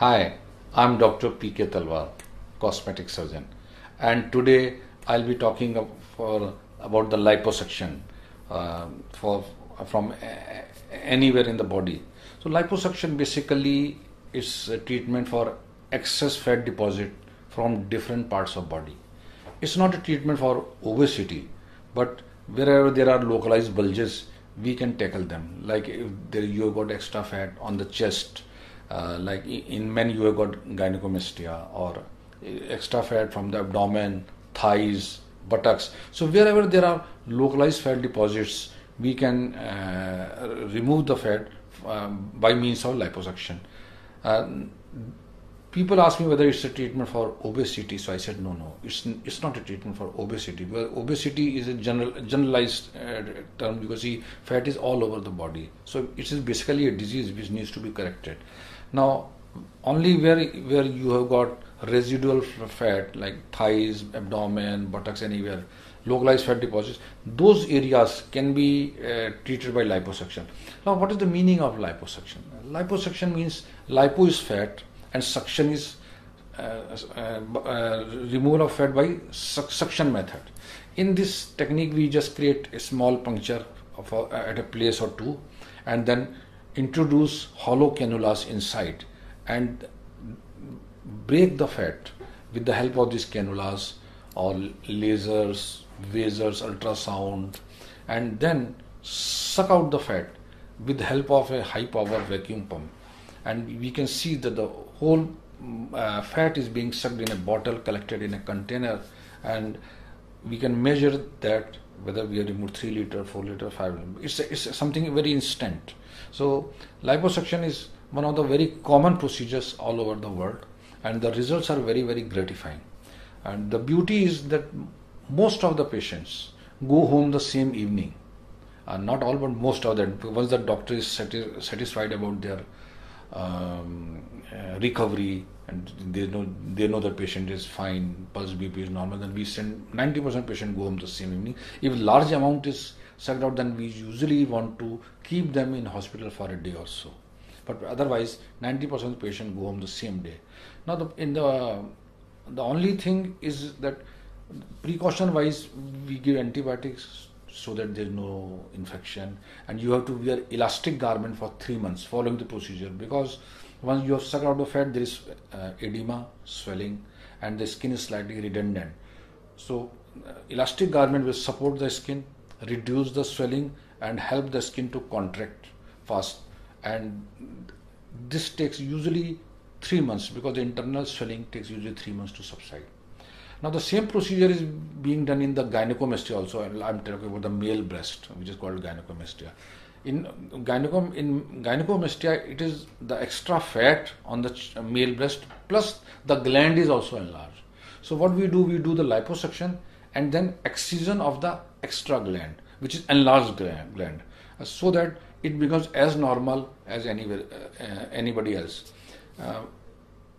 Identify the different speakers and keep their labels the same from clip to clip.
Speaker 1: Hi, I'm Dr. P.K. Talwar, cosmetic surgeon, and today I'll be talking for about the liposuction uh, for from anywhere in the body. So liposuction basically is a treatment for excess fat deposit from different parts of body. It's not a treatment for obesity, but wherever there are localized bulges, we can tackle them. Like if there you got extra fat on the chest uh, like in men you have got gynecomastia or extra fat from the abdomen, thighs, buttocks. So wherever there are localized fat deposits, we can uh, remove the fat um, by means of liposuction. People ask me whether it's a treatment for obesity. So I said no, no, it's it's not a treatment for obesity. Because obesity is a general generalized uh, term because see, fat is all over the body. So it is basically a disease which needs to be corrected. Now, only where where you have got residual fat like thighs, abdomen, buttocks, anywhere, localized fat deposits, those areas can be uh, treated by liposuction. Now, what is the meaning of liposuction? Liposuction means lipo is fat and suction is uh, uh, uh removal of fat by suction method. In this technique, we just create a small puncture a, at a place or two, and then introduce hollow cannulas inside and break the fat with the help of these cannulas or lasers, vasers, ultrasound, and then suck out the fat with the help of a high power vacuum pump. And we can see that the whole uh, fat is being sucked in a bottle, collected in a container, and we can measure that whether we have removed 3 liter, 4 liter, 5 liter. It's, it's something very instant. So liposuction is one of the very common procedures all over the world and the results are very very gratifying. And the beauty is that most of the patients go home the same evening. Uh, not all, but most of them. Once the doctor is sati- satisfied about their um, uh, recovery and they know they know the patient is fine, pulse BP is normal, then we send 90% patient go home the same evening. If large amount is sucked out, then we usually want to keep them in hospital for a day or so. But otherwise, 90% of the patient go home the same day. Now, the, in the the only thing is that precaution wise, we give antibiotics so that there is no infection, and you have to wear elastic garment for three months following the procedure because once you have sucked out the fat, there is uh, edema, swelling, and the skin is slightly redundant. So, uh, elastic garment will support the skin reduce the swelling and help the skin to contract fast. And this takes usually three months because the internal swelling takes usually three months to subside now the same procedure is being done in the gynecomastia also i'm talking about the male breast which is called gynecomastia in gynecom in gynecomastia it is the extra fat on the male breast plus the gland is also enlarged so what we do we do the liposuction and then excision of the extra gland, which is enlarged gland, so that it becomes as normal as anywhere, uh, anybody else. Uh,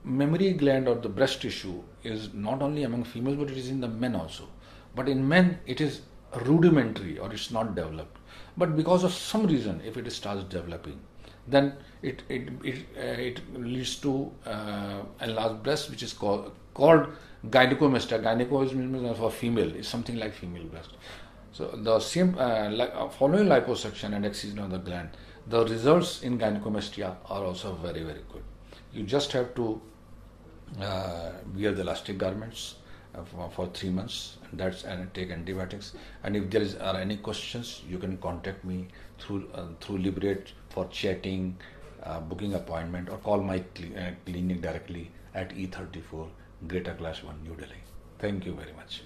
Speaker 1: mammary gland or the breast tissue is not only among females but it is in the men also. But in men it is rudimentary or it's not developed. But because of some reason, if it starts developing, then it it it, uh, it leads to uh, enlarged breast, which is called called gynecomastia. Gyneco means for female. is something like female breast. So the same uh, like, uh, following liposuction and excision of the gland, the results in gynecomastia are also very very good. You just have to uh, wear the elastic garments uh, for, for, three months and that's and take antibiotics. And if there is are any questions, you can contact me through uh, through Liberate for chatting, uh, booking appointment, or call my cl- clinic directly at E34 Greater Kailash 1 New Delhi. Thank you very much.